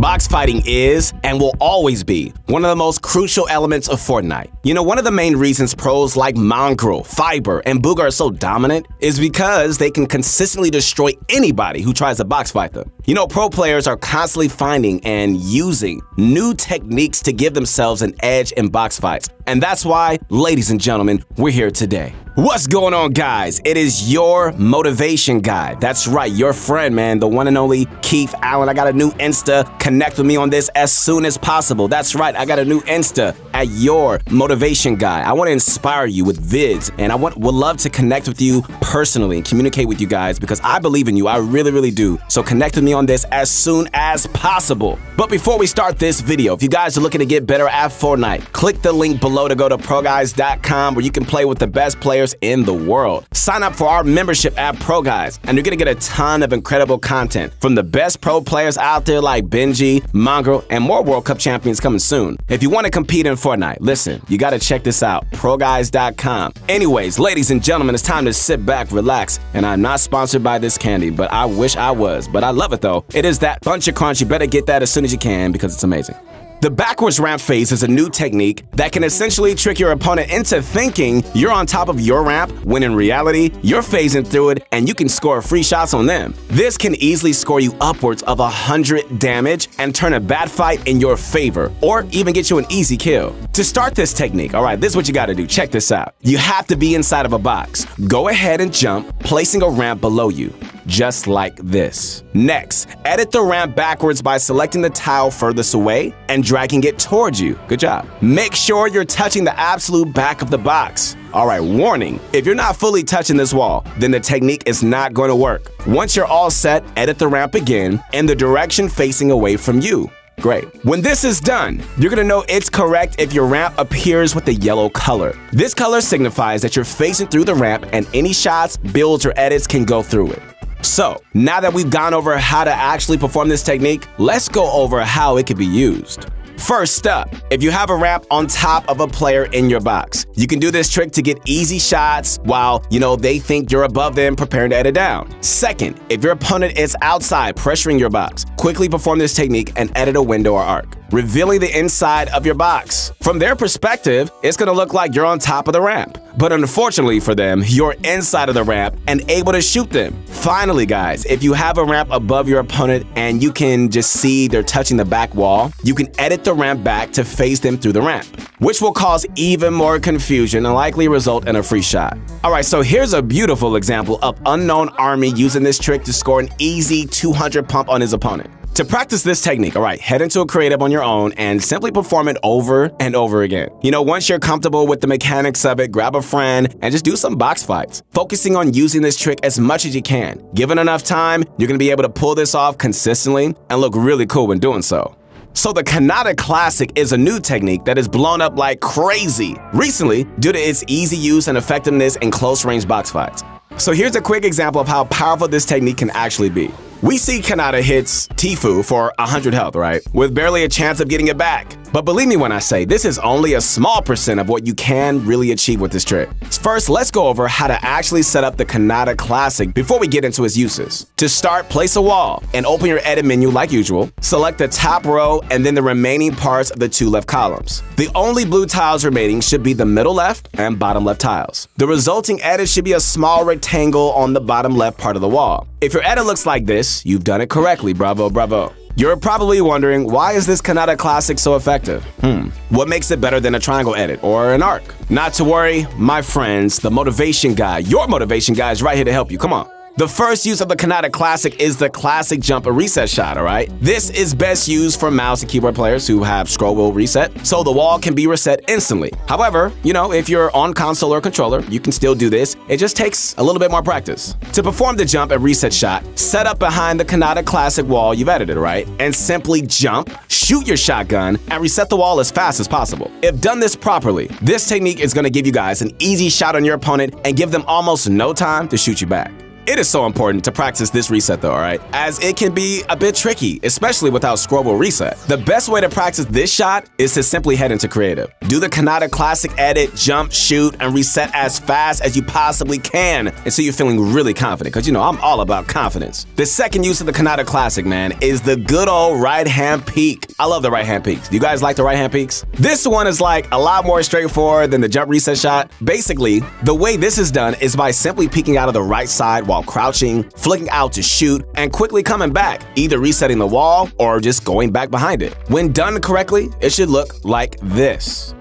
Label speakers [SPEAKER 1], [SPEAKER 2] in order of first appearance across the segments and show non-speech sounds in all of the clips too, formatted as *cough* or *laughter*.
[SPEAKER 1] Box fighting is and will always be one of the most crucial elements of Fortnite. You know, one of the main reasons pros like Mongraal, Fiber, and Bugha are so dominant is because they can consistently destroy anybody who tries to box fight them. You know, pro players are constantly finding and using new techniques to give themselves an edge in box fights. And that's why, ladies and gentlemen, we're here today. What's going on, guys? It is your motivation guy. That's right, your friend, man, the one and only Keith Allen. I got a new Insta. Connect with me on this as soon as possible. That's right, I got a new Insta at your motivation guy. I want to inspire you with vids, and I want would love to connect with you personally and communicate with you guys because I believe in you. I really, really do. So connect with me on this as soon as possible. But before we start this video, if you guys are looking to get better at Fortnite, click the link below to go to ProGuides.com where you can play with the best players in the world. Sign up for our membership at Pro Guides, and you're gonna get a ton of incredible content from the best pro players out there like Benji, Mongraal, and more World Cup champions coming soon. If you want to compete in Fortnite, listen, you gotta check this out, ProGuides.com. Anyways, ladies and gentlemen, it's time to sit back, relax, and I'm not sponsored by this candy, but I wish I was. But I love it though. It is that bunch of crunch. You better get that as soon as you can because it's amazing. The backwards ramp phase is a new technique that can essentially trick your opponent into thinking you're on top of your ramp when in reality, you're phasing through it and you can score free shots on them. This can easily score you upwards of 100 damage and turn a bad fight in your favor, or even get you an easy kill. To start this technique, alright, this is what you gotta do. Check this out. You have to be inside of a box. Go ahead and jump, placing a ramp below you just like this. Next, edit the ramp backwards by selecting the tile furthest away and dragging it towards you. Good job. Make sure you're touching the absolute back of the box. All right, warning, if you're not fully touching this wall, then the technique is not going to work. Once you're all set, edit the ramp again in the direction facing away from you. Great. When this is done, you're gonna know it's correct if your ramp appears with a yellow color. This color signifies that you're facing through the ramp and any shots, builds, or edits can go through it. So, now that we've gone over how to actually perform this technique, let's go over how it can be used. First up, if you have a ramp on top of a player in your box, you can do this trick to get easy shots while, you know, they think you're above them preparing to edit down. Second, if your opponent is outside pressuring your box, quickly perform this technique and edit a window or arc revealing the inside of your box. From their perspective, it's gonna look like you're on top of the ramp. But unfortunately for them, you're inside of the ramp and able to shoot them. Finally, guys, if you have a ramp above your opponent and you can just see they're touching the back wall, you can edit the ramp back to face them through the ramp, which will cause even more confusion and likely result in a free shot. Alright, so here's a beautiful example of Unknown Army using this trick to score an easy 200 pump on his opponent. To practice this technique, all right, head into a creative on your own and simply perform it over and over again. You know, once you're comfortable with the mechanics of it, grab a friend and just do some box fights, focusing on using this trick as much as you can. Given enough time, you're gonna be able to pull this off consistently and look really cool when doing so. So the Khanada Classic is a new technique that is blown up like crazy recently due to its easy use and effectiveness in close range box fights. So here's a quick example of how powerful this technique can actually be. We see Khanada hits Tfue for 100 health, right? With barely a chance of getting it back. But believe me when I say, this is only a small percent of what you can really achieve with this trick. First, let's go over how to actually set up the Khanada Classic before we get into its uses. To start, place a wall and open your edit menu like usual. Select the top row and then the remaining parts of the two left columns. The only blue tiles remaining should be the middle left and bottom left tiles. The resulting edit should be a small rectangle on the bottom left part of the wall. If your edit looks like this, you've done it correctly, bravo, bravo. You're probably wondering, why is this Khanada Classic so effective? Hmm, what makes it better than a triangle edit or an arc? Not to worry, my friends, the motivation guy, your motivation guy is right here to help you, come on. The first use of the Khanada Classic is the classic jump and reset shot, alright? This is best used for mouse and keyboard players who have scroll wheel reset, so the wall can be reset instantly. However, you know, if you're on console or controller, you can still do this. It just takes a little bit more practice. To perform the jump and reset shot, set up behind the Khanada Classic wall you've edited, right? And simply jump, shoot your shotgun, and reset the wall as fast as possible. If done this properly, this technique is going to give you guys an easy shot on your opponent and give them almost no time to shoot you back. It is so important to practice this reset though, alright? As it can be a bit tricky, especially without scrollable reset. The best way to practice this shot is to simply head into creative. Do the Khanada Classic edit, jump, shoot, and reset as fast as you possibly can until you're feeling really confident, because you know I'm all about confidence. The second use of the Khanada Classic, man, is the good old right hand peek. I love the right hand peeks. Do you guys like the right hand peeks? This one is like a lot more straightforward than the jump reset shot. Basically, the way this is done is by simply peeking out of the right side while crouching, flicking out to shoot, and quickly coming back, either resetting the wall or just going back behind it. When done correctly, it should look like this.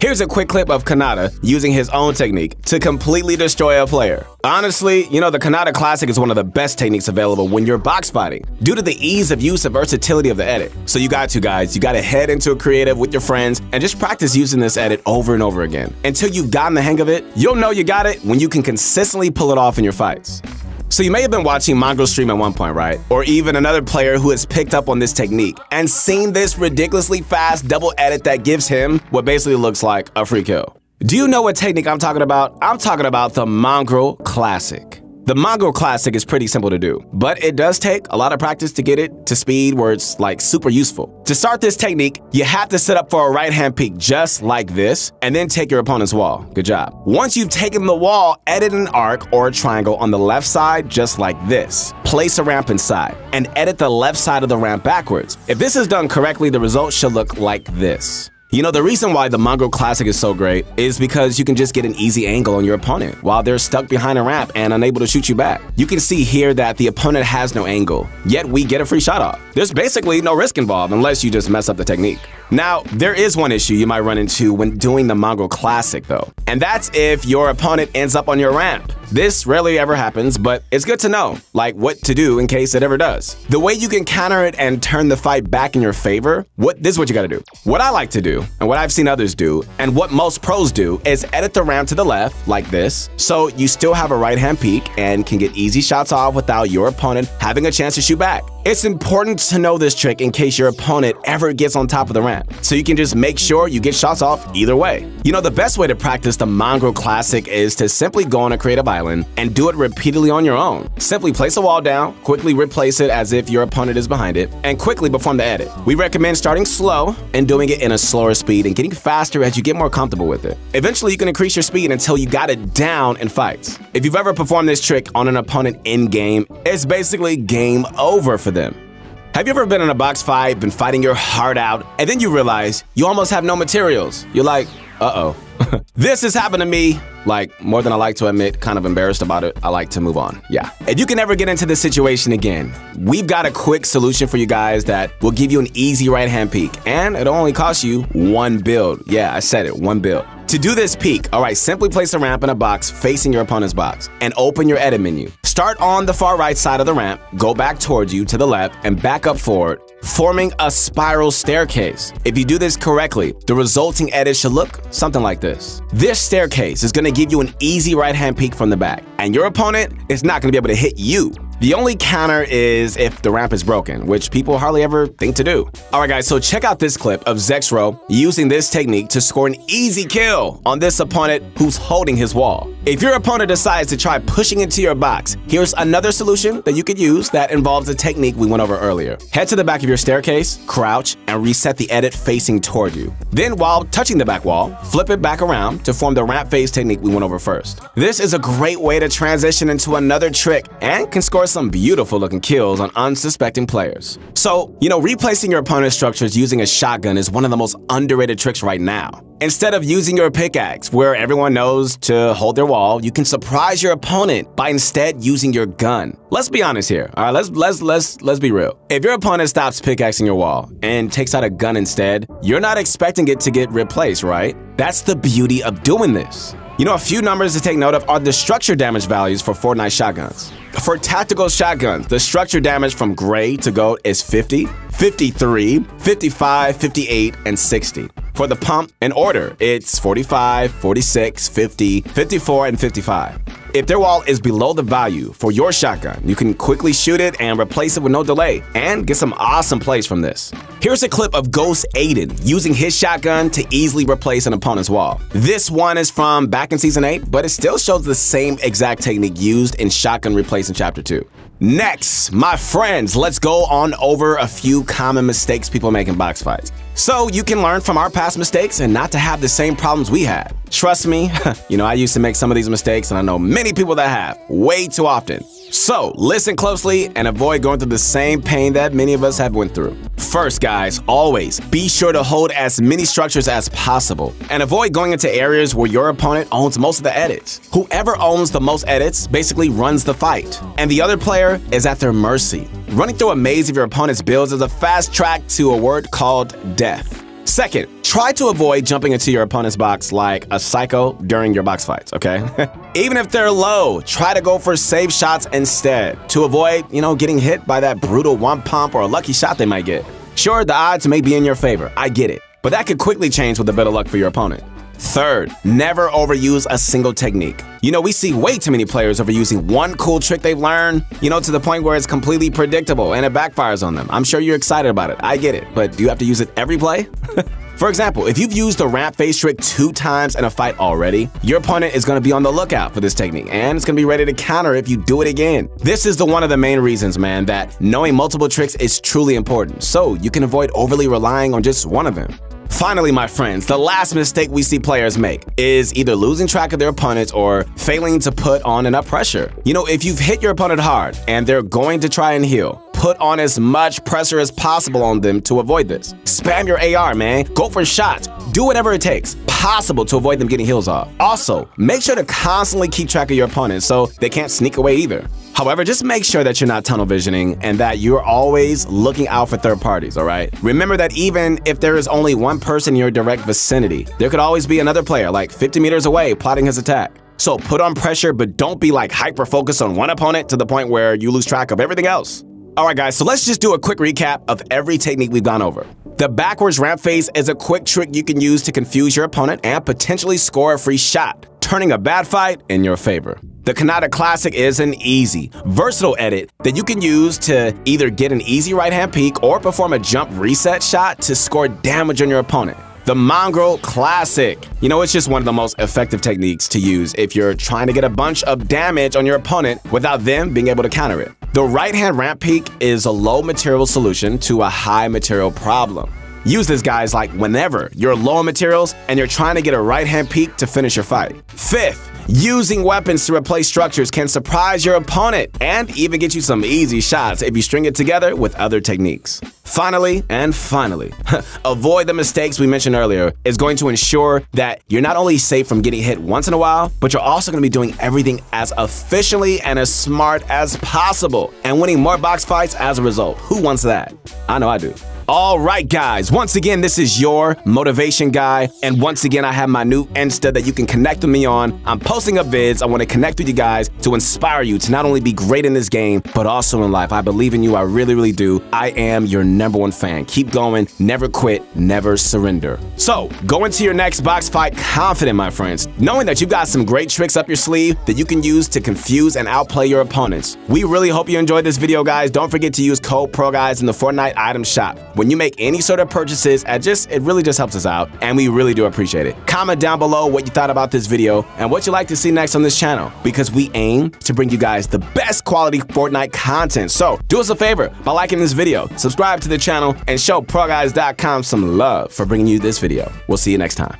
[SPEAKER 1] Here's a quick clip of Khanada using his own technique to completely destroy a player. Honestly, you know, the Khanada Classic is one of the best techniques available when you're box fighting, due to the ease of use and versatility of the edit. So you got to, guys, you gotta head into a creative with your friends and just practice using this edit over and over again. Until you've gotten the hang of it, you'll know you got it when you can consistently pull it off in your fights. So you may have been watching Mongraal stream at one point, right? Or even another player who has picked up on this technique and seen this ridiculously fast double edit that gives him what basically looks like a free kill. Do you know what technique I'm talking about? I'm talking about the Mongraal Classic. The Mongraal Classic is pretty simple to do, but it does take a lot of practice to get it to speed where it's like super useful. To start this technique, you have to set up for a right hand peek just like this, and then take your opponent's wall. Good job. Once you've taken the wall, edit an arc or a triangle on the left side just like this. Place a ramp inside, and edit the left side of the ramp backwards. If this is done correctly, the result should look like this. You know, the reason why the Mongraal Classic is so great is because you can just get an easy angle on your opponent while they're stuck behind a ramp and unable to shoot you back. You can see here that the opponent has no angle, yet we get a free shot off. There's basically no risk involved unless you just mess up the technique. Now, there is one issue you might run into when doing the Mongraal Classic though, and that's if your opponent ends up on your ramp. This rarely ever happens, but it's good to know, like what to do in case it ever does. The way you can counter it and turn the fight back in your favor, what this is what you gotta do. What I like to do, and what I've seen others do, and what most pros do, is edit the ramp to the left, like this, so you still have a right-hand peek and can get easy shots off without your opponent having a chance to shoot back. It's important to know this trick in case your opponent ever gets on top of the ramp, so you can just make sure you get shots off either way. You know, the best way to practice the Mongraal Classic is to simply go on a creative island and do it repeatedly on your own. Simply place a wall down, quickly replace it as if your opponent is behind it, and quickly perform the edit. We recommend starting slow and doing it in a slower speed and getting faster as you get more comfortable with it. Eventually, you can increase your speed until you got it down in fights. If you've ever performed this trick on an opponent in-game, it's basically game over for them. Have you ever been in a box fight, been fighting your heart out, and then you realize you almost have no materials? You're like, uh-oh. *laughs* this has happened to me, like, more than I like to admit, kind of embarrassed about it. I like to move on. Yeah. If you can ever get into this situation again, we've got a quick solution for you guys that will give you an easy right-hand peek, and it'll only costs you one build. Yeah, I said it, one build. To do this peek, all right, simply place a ramp in a box facing your opponent's box and open your edit menu. Start on the far right side of the ramp, go back towards you to the left, and back up forward, forming a spiral staircase. If you do this correctly, the resulting edit should look something like this. This staircase is to give you an easy right-hand peek from the back, and your opponent is not to be able to hit you. The only counter is if the ramp is broken, which people hardly ever think to do. Alright guys, so check out this clip of Zexrow using this technique to score an easy kill on this opponent who's holding his wall. If your opponent decides to try pushing into your box, here's another solution that you could use that involves a technique we went over earlier. Head to the back of your staircase, crouch, and reset the edit facing toward you. Then while touching the back wall, flip it back around to form the ramp phase technique we went over first. This is a great way to transition into another trick and can score some beautiful looking kills on unsuspecting players. So, you know, replacing your opponent's structures using a shotgun is one of the most underrated tricks right now. Instead of using your pickaxe, where everyone knows to hold their wall, you can surprise your opponent by instead using your gun. Let's be honest here. All right, let's let's let's let's be real. If your opponent stops pickaxing your wall and takes out a gun instead, you're not expecting it to get replaced, right? That's the beauty of doing this. You know, a few numbers to take note of are the structure damage values for Fortnite shotguns. For tactical shotguns, the structure damage from gray to gold is 50, 53, 55, 58, and 60. For the pump, in order, it's 45, 46, 50, 54, and 55. If their wall is below the value for your shotgun, you can quickly shoot it and replace it with no delay, and get some awesome plays from this. Here's a clip of Ghost Aydan using his shotgun to easily replace an opponent's wall. This one is from back in Season 8, but it still shows the same exact technique used in Shotgun Replace in Chapter 2. Next, my friends, let's go on over a few common mistakes people make in box fights. So you can learn from our past mistakes and not to have the same problems we had. Trust me, *laughs* you know, I used to make some of these mistakes and I know many people that have, way too often. So listen closely and avoid going through the same pain that many of us have went through. First, guys, always be sure to hold as many structures as possible and avoid going into areas where your opponent owns most of the edits. Whoever owns the most edits basically runs the fight, and the other player is at their mercy. Running through a maze of your opponent's builds is a fast track to a word called death. Second, try to avoid jumping into your opponent's box like a psycho during your box fights, okay? *laughs* Even if they're low, try to go for safe shots instead to avoid, you know, getting hit by that brutal one pump or a lucky shot they might get. Sure, the odds may be in your favor, I get it, but that could quickly change with a bit of luck for your opponent. Third, never overuse a single technique. You know, we see way too many players overusing one cool trick they've learned, you know, to the point where it's completely predictable and it backfires on them. I'm sure you're excited about it. I get it. But do you have to use it every play? *laughs* For example, if you've used the ramp phase trick two times in a fight already, your opponent is going to be on the lookout for this technique and it's going to be ready to counter if you do it again. This is the one of the main reasons, man, that knowing multiple tricks is truly important, so you can avoid overly relying on just one of them. Finally, my friends, the last mistake we see players make is either losing track of their opponents or failing to put on enough pressure. You know, if you've hit your opponent hard and they're going to try and heal, put on as much pressure as possible on them to avoid this. Spam your AR, man. Go for shots. Do whatever it takes possible to avoid them getting heals off. Also, make sure to constantly keep track of your opponent so they can't sneak away either. However, just make sure that you're not tunnel visioning and that you're always looking out for third parties, all right? Remember that even if there is only one person in your direct vicinity, there could always be another player like 50 meters away plotting his attack. So put on pressure, but don't be like hyper focused on one opponent to the point where you lose track of everything else. Alright guys, so let's just do a quick recap of every technique we've gone over. The backwards ramp phase is a quick trick you can use to confuse your opponent and potentially score a free shot, turning a bad fight in your favor. The Khanada Classic is an easy, versatile edit that you can use to either get an easy right hand peek or perform a jump reset shot to score damage on your opponent. The Mongraal Classic. You know, it's just one of the most effective techniques to use if you're trying to get a bunch of damage on your opponent without them being able to counter it. The right hand ramp peek is a low material solution to a high material problem. Use this, guys, like whenever you're low on materials and you're trying to get a right hand peek to finish your fight. Fifth, Using weapons to replace structures can surprise your opponent and even get you some easy shots if you string it together with other techniques. Finally, and finally, *laughs* avoid the mistakes we mentioned earlier is going to ensure that you're not only safe from getting hit once in a while, but you're also going to be doing everything as efficiently and as smart as possible and winning more box fights as a result. Who wants that? I know I do. All right, guys. Once again, this is your motivation guy. And once again, I have my new Insta that you can connect with me on. I'm posting up vids. I want to connect with you guys to inspire you to not only be great in this game, but also in life. I believe in you. I really, really do. I am your number one fan. Keep going. Never quit. Never surrender. So go into your next box fight confident, my friends, knowing that you've got some great tricks up your sleeve that you can use to confuse and outplay your opponents. We really hope you enjoyed this video, guys. Don't forget to use code PROGUYS in the Fortnite item shop when you make any sort of purchases, it just it really just helps us out, and we really do appreciate it. Comment down below what you thought about this video and what you'd like to see next on this channel, because we aim to bring you guys the best quality Fortnite content. So do us a favor by liking this video, subscribe to the channel, and show ProGuides.com some love for bringing you this video. We'll see you next time.